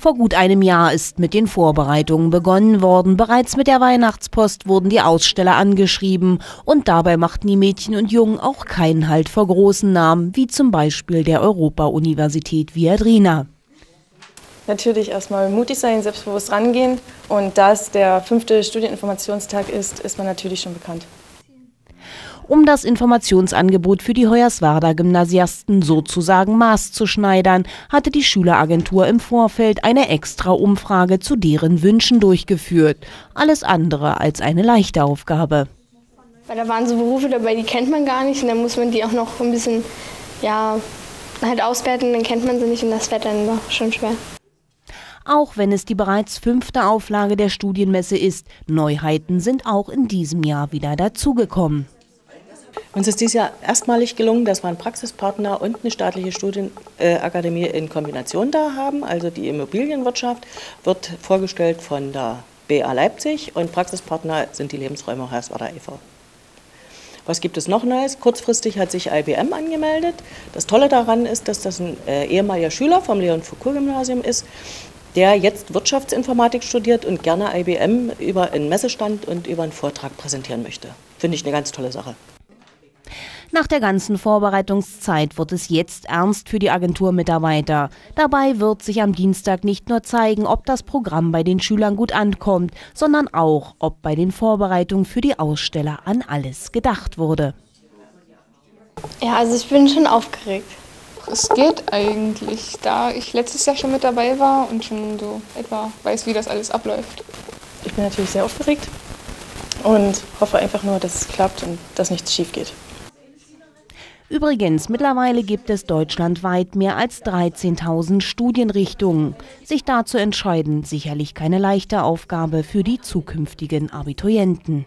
Vor gut einem Jahr ist mit den Vorbereitungen begonnen worden. Bereits mit der Weihnachtspost wurden die Aussteller angeschrieben. Und dabei machten die Mädchen und Jungen auch keinen Halt vor großen Namen, wie zum Beispiel der Europa-Universität Viadrina. Natürlich erstmal mutig sein, selbstbewusst rangehen. Und da es der fünfte Studieninformationstag ist, ist man natürlich schon bekannt. Um das Informationsangebot für die Hoyerswerda Gymnasiasten sozusagen maßzuschneidern, hatte die Schüleragentur im Vorfeld eine extra Umfrage zu deren Wünschen durchgeführt. Alles andere als eine leichte Aufgabe. Weil da waren so Berufe dabei, die kennt man gar nicht und dann muss man die auch noch ein bisschen ja, halt auswerten, dann kennt man sie nicht und das wird dann doch schon schwer auch wenn es die bereits fünfte Auflage der Studienmesse ist. Neuheiten sind auch in diesem Jahr wieder dazugekommen. Uns ist dieses Jahr erstmalig gelungen, dass wir einen Praxispartner und eine staatliche Studienakademie in Kombination da haben. Also die Immobilienwirtschaft wird vorgestellt von der BA Leipzig und Praxispartner sind die Lebensräume Hoyerswerda e.V. Was gibt es noch Neues? Kurzfristig hat sich IBM angemeldet. Das Tolle daran ist, dass das ein äh, ehemaliger Schüler vom Leon Foucault Gymnasium ist, der jetzt Wirtschaftsinformatik studiert und gerne IBM über einen Messestand und über einen Vortrag präsentieren möchte. Finde ich eine ganz tolle Sache. Nach der ganzen Vorbereitungszeit wird es jetzt ernst für die Agenturmitarbeiter. Dabei wird sich am Dienstag nicht nur zeigen, ob das Programm bei den Schülern gut ankommt, sondern auch, ob bei den Vorbereitungen für die Aussteller an alles gedacht wurde. Ja, also ich bin schon aufgeregt. Es geht eigentlich, da ich letztes Jahr schon mit dabei war und schon so etwa weiß, wie das alles abläuft. Ich bin natürlich sehr aufgeregt und hoffe einfach nur, dass es klappt und dass nichts schief geht. Übrigens, mittlerweile gibt es deutschlandweit mehr als 13.000 Studienrichtungen. Sich da zu entscheiden, sicherlich keine leichte Aufgabe für die zukünftigen Abiturienten.